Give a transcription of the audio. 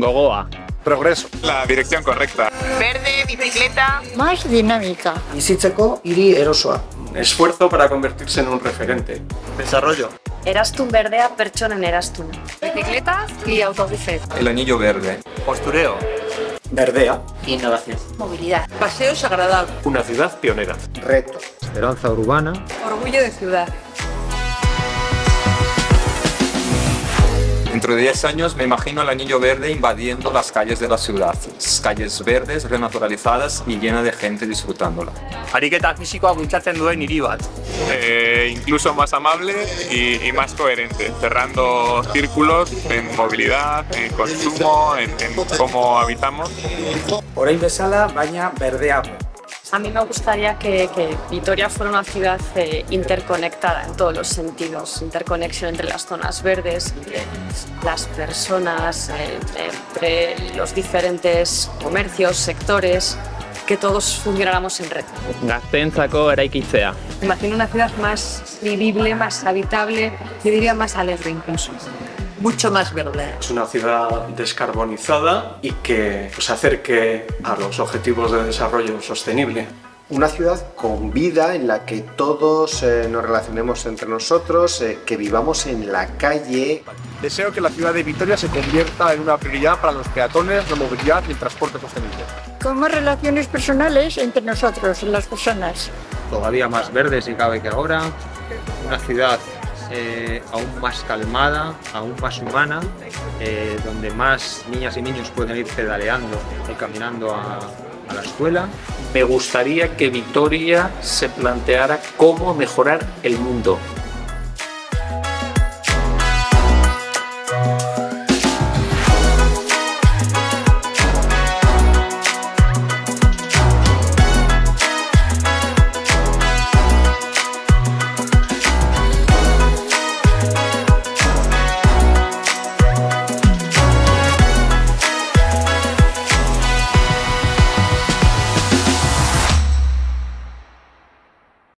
Gogoa. Progreso. La dirección correcta. Verde, bicicleta. Más dinámica. Bizitzeko hiri erosoa. Esfuerzo para convertirse en un referente. Desarrollo. Erastun berdea pertsonen erastuna. Bicicletas y autobuses. El anillo verde. Postureo. Berdea. Innovación. Movilidad. Paseos agradables. Una ciudad pionera. Reto. Esperanza urbana. Orgullo de ciudad. Dentro de 10 años me imagino el anillo verde invadiendo las calles de la ciudad. Calles verdes, renaturalizadas y llenas de gente disfrutándola. Ariketa fisikoa bultzatzen duen hiri bat. Eh, incluso más amable y, y, más coherente, cerrando círculos en movilidad, en consumo, en, en cómo habitamos. Orain bezala, baina berdeago. A mí me gustaría que, que Vitoria fuera una ciudad eh, interconectada en todos los sentidos, interconexión entre las zonas verdes, entre las personas, eh, entre los diferentes comercios, sectores, que todos funcionáramos en red. Eraikitzea. Imagino una ciudad más vivible, más habitable, yo diría más alegre incluso. Mucho más verde. Es una ciudad descarbonizada y que se acerque a los objetivos de desarrollo sostenible. Una ciudad con vida en la que todos eh, nos relacionemos entre nosotros, eh, que vivamos en la calle. Deseo que la ciudad de Vitoria se convierta en una prioridad para los peatones, la movilidad y el transporte sostenible. Con más relaciones personales entre nosotros, las personas. Todavía más verde si cabe que ahora. Una ciudad eh, aún más calmada, aún más humana, eh, donde más niñas y niños pueden ir pedaleando y caminando a, a la escuela. Me gustaría que Vitoria se planteara cómo mejorar el mundo,